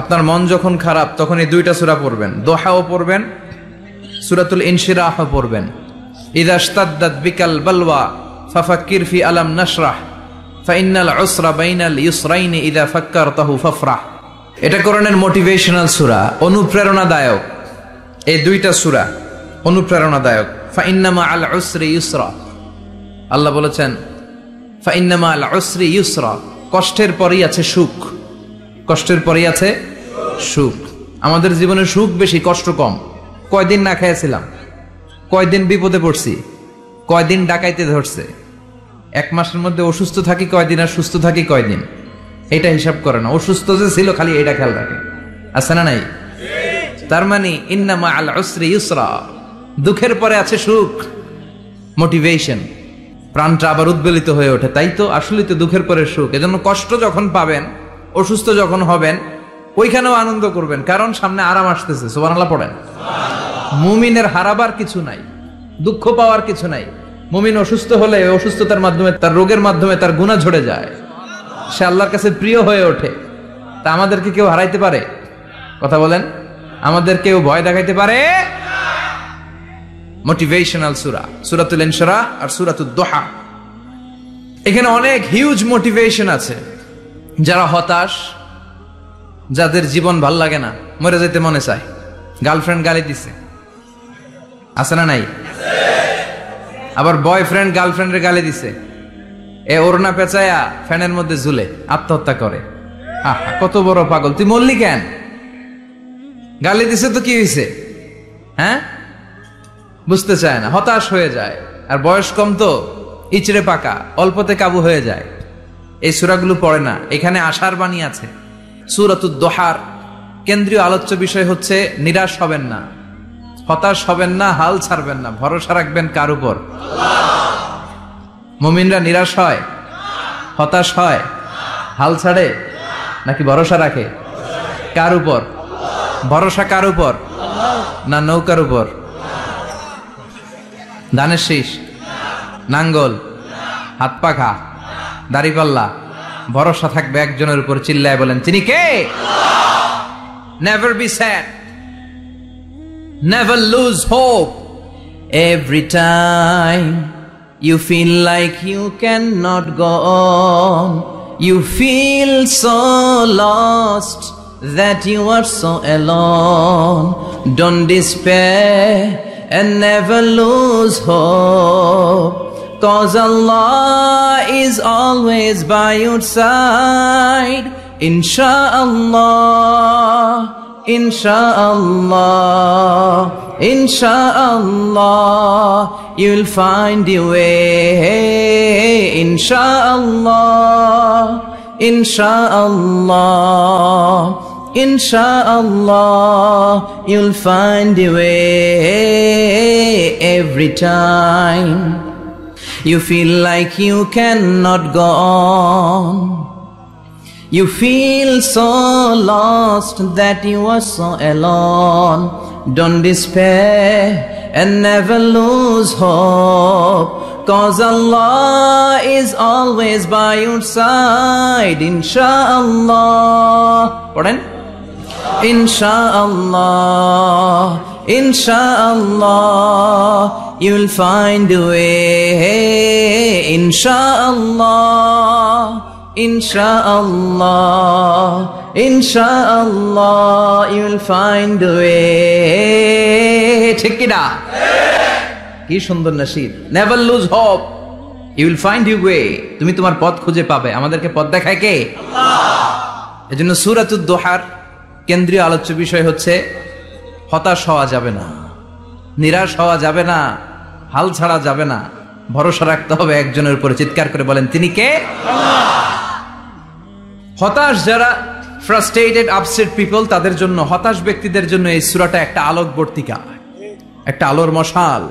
আপনার মন যখন খারাপ, তখন এই দুইটা সুরা পড়বেন। দোহাও পড়বেন, সূরাতুল ইনশিরাহ পড়বেন। ইদা ইশতাদ্দাত বিকাল বালওয়া, ফাফাক্কির ফি আলাম নাশরাহ, ফাইন্নাল উসরা বাইনাল ইউসরাইনি ইদা ফাক্কারতাহু ফাফরাহ। এটা কোরআনের মোটিভেশনাল সূরা, অনুপ্রেরণাদায়ক। এই দুইটা সূরা, অনুপ্রেরণাদায়ক। ফাইন্নামা আল উসরি ইউসরা আল্লাহ বলেছেন, ফাইন্নামা আল উসরি ইউসরা কষ্টের পরেই আছে সুখ। কষ্টের পরেই আছে সুখ। আমাদের জীবনে সুখ বেশি, কষ্ট কম। কয়দিন না খেয়েছিলাম কয়দিন বিপদে পড়ছি, কয়দিন ডাকাইতে ধরছে। এক মাসের মধ্যে অসুস্থ থাকি কয়দিন আর সুস্থ থাকি কয়দিন, এটা হিসাব করে না। অসুস্থ যে ছিল খালি এটা খেয়াল রাখে। আছে না নাই? তার মানে ইন্নামা আল উসরি ইউসরা। দুঃখের পরে আছে সুখ, মোটিভেশন। প্রাণটা আবার উদ্বেলিত হয়ে ওঠে, তাই তো? আসলে তো দুঃখের পরে সুখ। এজন্য কষ্ট যখন পাবেন অসুস্থ যখন হবেন, ওইখানেও আনন্দ করবেন, কারণ সামনে আরাম আসতেছে সোবানাল্লাহ পড়েন। মুমিনের হারাবার কিছু নাই, দুঃখ পাওয়ার কিছু নাই। মুমিন অসুস্থ হলে অসুস্থতার মাধ্যমে, তার রোগের মাধ্যমে তার গুণা ঝরে যায়। সে আল্লাহর কাছে প্রিয় হয়ে ওঠে। তা আমাদেরকে কেউ হারাইতে পারে? কথা বলেন। আমাদের কেউ ভয় দেখাইতে পারে? মোটিভেশনাল সুরা, সুরাতুল ইনশরা আর সুরাতুল দোহা। এখানে অনেক হিউজ মোটিভেশন আছে। যারা হতাশ, যাদের জীবন ভালো লাগে না, মরে যেতে মনে চায়। গার্লফ্রেন্ড গালি দিছে। আছে না নাই? আবার বয়ফ্রেন্ড গার্লফ্রেন্ডের গালি দিছে। এ ওরনা পেঁচায়া ফ্যানের মধ্যে ঝুলে, আত্মহত্যা করে। আহা, কত বড় পাগল। তুই মরলি কেন? গালি দিছে তো কি হয়েছে হ্যাঁ? বুঝতে চায় না, হতাশ হয়ে যায়। আর বয়স কম তো, ইচড়ে পাকা, অল্পতে কাবু হয়ে যায়। এই সুরাগুলো পড়ে না। এখানে আশার বাণী আছে। সুরাতুদ দোহার, কেন্দ্রীয় আলোচ্য বিষয় হচ্ছে, নিরাশ হবেন না। হতাশ হবেন না, হাল ছাড়বেন না। ভরসা রাখবেন কার উপর? মুমিনরা নিরাশ হয়? হতাশ হয়? হাল ছাড়ে? নাকি ভরসা রাখে? কার উপর? ভরসা কার উপর? না নৌকার উপর? ধানের শীষ? নাঙ্গল? হাত পাখা? দাড়িপাল্লা ভরসা থাকবে একজনের উপর, চিল্লায় বলেন তিনি কে never be sad never lose hope every time you feel like you can not go on you feel so lost that you are so alone. Don't despair and never lose hope. Cause Allah is always by your side. Insha'Allah, Insha'Allah, Insha'Allah, you'll find your way. Insha'Allah, Insha'Allah, Insha'Allah, you'll find your way every time. You feel like you cannot go on. You feel so lost that you are so alone. Don't despair and never lose hope. Cause Allah is always by your side. Insha'Allah. Pardon? Insha'Allah. Insha'Allah. You'll find a way. Insha'Allah. Insha'Allah, Insha'Allah, you'll find a way. ঠিক কিনা কি সুন্দর Nasir never lose hope you'll find you way তুমি তোমার পথ খুঁজে পাবে আমাদেরকে পথ দেখায় কে এজন্য সূরাতুদ দোহার কেন্দ্রীয় আলোচ্য বিষয় হচ্ছে হতাশ হওয়া যাবে না নিরাশ হওয়া যাবে না হাল ছাড়া যাবে না। ভরসা রাখতে হবে একজনের উপরে। চিৎকার করে বলেন, তিনি কে? হতাশ যারা ফ্রাস্ট্রেটেড আপসেট পিপল তাদের জন্য, হতাশ ব্যক্তিদের জন্য এই সুরাটা একটা আলোকবর্তিকা একটা আলোর মশাল।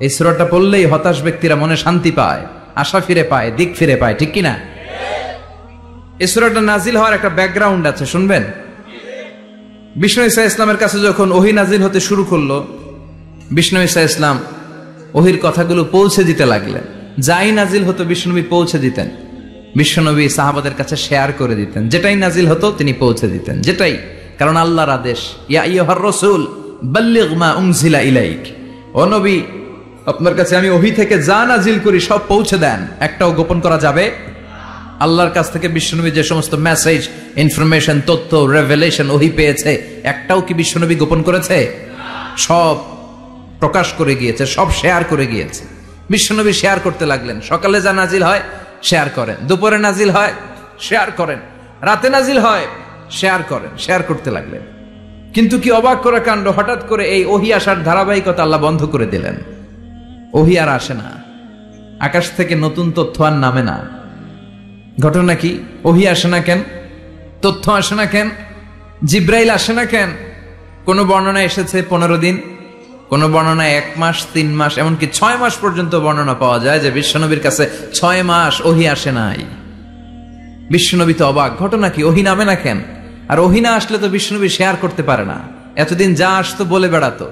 এই সুরাটা পড়লেই হতাশ ব্যক্তিরা মনে শান্তি পায়, আশা ফিরে পায়, দিক ফিরে পায়, ঠিক কিনা? এই সুরাটা নাজিল হওয়ার একটা ব্যাকগ্রাউন্ড আছে, শুনবেন? বিষ্ণু ইসা ইসলামের কাছে যখন ওহি নাজিল হতে শুরু করল, বিষ্ণু ইসা ইসলাম ওহির কথাগুলো পৌঁছে দিতে লাগলেন। যাই নাজিল হতো বিষ্ণুনবী পৌঁছে দিতেন। বিশ্বনবী সাহাবাদের কাছে শেয়ার করে দিতেন। যেটাই নাজিল হতো, তিনি পৌঁছে দিতেন। যেটাই। কারণ আল্লাহর আদেশ রসুল ইলাইক। ও নবী, আপনার কাছে আমি ওহি থেকে যা নাজিল করি, সব পৌঁছে দেন। একটাও গোপন করা যাবে? আল্লাহর কাছ থেকে বিশ্বনবী যে সমস্ত মেসেজ ইনফরমেশন তথ্য রেভেলেশন ওহি পেয়েছে, একটাও কি বিশ্বনবী গোপন করেছে? সব প্রকাশ করে গিয়েছে, সব শেয়ার করে গিয়েছে। বিশ্বনবী শেয়ার করতে লাগলেন। সকালে যা নাজিল হয় শেয়ার করেন। দুপুরে নাজিল হয় শেয়ার করেন। রাতে নাজিল হয় শেয়ার করেন শেয়ার করতে লাগলেন। কিন্তু কি অবাক করা কাণ্ড? হঠাৎ করে এই ওহি আসার ধারাবাহিকতা আল্লাহ বন্ধ করে দিলেন। ওহি আর আসে না। আকাশ থেকে নতুন তথ্য আর নামে না। ঘটনা কি? ওহি আসে না কেন? তথ্য আসে না কেন? জিব্রাইল আসে না কেন? কোন বর্ণনা এসেছে পনেরো দিন? কোন বর্ণনা এক মাস, তিন মাস, এমনকি ছয় মাস পর্যন্ত বর্ণনা পাওয়া যায় যে বিশ্বনবীর কাছে ছয় মাস ওহি আসে নাই। বিশ্বনবী তো অবাক, ঘটনা কি? ওহি নামে না কেন? আর ওহি না আসলে তো বিশ্বনবী শেয়ার করতে পারে না। এতদিন যা আসতো বলে বেড়াতো।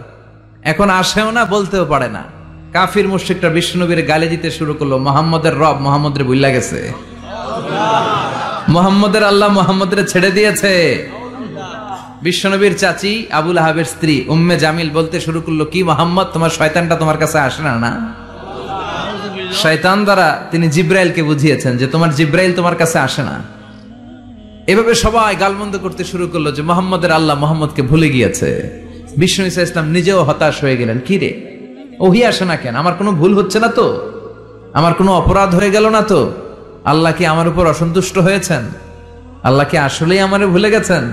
এখন আসেও না, বলতেও পারে না। কাফির মুশ্রিকটা বিশ্বনবীর গালি দিতে শুরু করল, মোহাম্মদের রব মোহাম্মদের বুল্লা গেছে। মোহাম্মদের আল্লাহ মোহাম্মদের ছেড়ে দিয়েছে। বিশ্বনবীর চাচি আবুল আহাবের স্ত্রী উম্মে জামিল বলতে শুরু করল, কি মোহাম্মদ, তোমার শয়তানটা তোমার কাছে আসে না না? শয়তান দ্বারা তিনি জিব্রাইলকে বুঝিয়েছেন যে তোমার জিব্রাইল তোমার কাছে আসে না। এভাবে সবাই গালমন্দ করতে শুরু করল যে মোহাম্মদের আল্লাহ মোহাম্মদকে ভুলে গিয়েছে। বিষ্ণু ইসা ইসলাম নিজেও হতাশ হয়ে গেলেন, কি রে? ওহি আসে না কেন? আমার কোনো ভুল হচ্ছে না তো? আমার কোনো অপরাধ হয়ে গেল না তো? আল্লাহ কি আমার উপর অসন্তুষ্ট হয়েছেন? আল্লাহ কি আসলেই আমারে ভুলে গেছেন?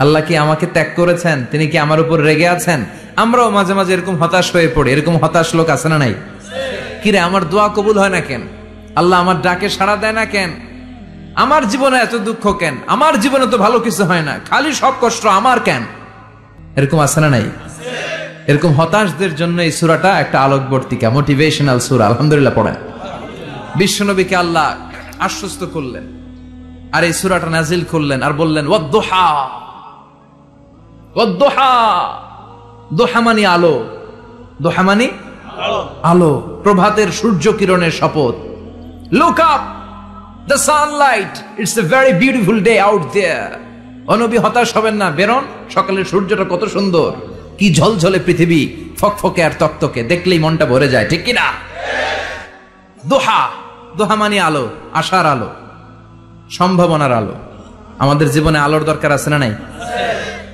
আল্লাহ কি আমাকে ত্যাগ করেছেন? তিনি কি আমার উপর রেগে আছেন? আমরাও মাঝে মাঝে এরকম হতাশ হয়ে পড়ি। এরকম হতাশ লোক আছে না নাই? কিরে আমার দোয়া কবুল হয় না কেন? আল্লাহ আমার ডাকে সাড়া দেয় না কেন? আমার জীবনে এত দুঃখ কেন? আমার জীবনে তো ভালো কিছু হয় না। খালি সব কষ্ট আমার কেন? এরকম আছে না নাই? এরকম হতাশদের জন্য এই সুরাটা একটা আলোকবর্তিকা মোটিভেশনাল সুরা। আলহামদুলিল্লাহ, পড়েন। বিশ্বনবীকে আল্লাহ আশ্বস্ত করলেন। আর এই সুরাটা নাজিল করলেন আর বললেন, ওয়াদ্দোহা। ওয়াদ্দোহা দোহা। মানি আলো। দোহা মানি আলো। প্রভাতের সূর্য কিরণের শপথ। Look up the sunlight it's a very beautiful day out there অনবী হতাশ হবেন না। বেরোন। সকালের সূর্যটা কত সুন্দর। কি ঝলঝলে পৃথিবী। ফকফকে আর তক্তকে দেখলেই মনটা ভরে যায়। ঠিক কিনা? দোহা। দোহা মানে আলো। আশার আলো। সম্ভাবনার আলো। আমাদের জীবনে আলোর দরকার আছে না নাই?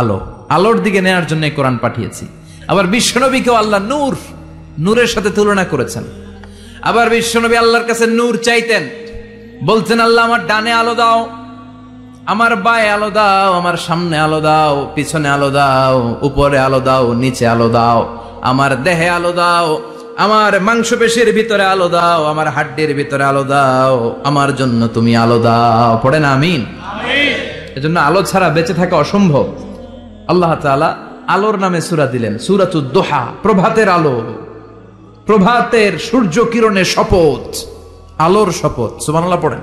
আলো আলোর দিকে নেওয়ার জন্য কোরআন পাঠিয়েছি। আবার বিশ্বনবীকেও আল্লাহ নূর নূরের সাথে তুলনা করেছেন। আবার বিশ্বনবী আল্লাহর কাছে নূর চাইতেন। বলছেন আল্লাহ আমার ডানে আলো দাও আমার বায়ে আলো দাও আমার সামনে আলো দাও পিছনে আলো দাও উপরে আলো দাও নিচে আলো দাও আমার দেহে আলো দাও আমার মাংসপেশির ভিতরে আলো দাও আমার হাড্ডির ভিতরে আলো দাও আমার জন্য তুমি আলো দাও। পড়ে না আমিন। এজন্য আলো ছাড়া বেঁচে থাকা অসম্ভব। আল্লাহ তালা আলোর নামে সুরা দিলেন। সুরাত দোহা, প্রভাতের আলো। প্রভাতের সূর্য কিরণের শপথ। আলোর শপথ। সুমান পড়েন।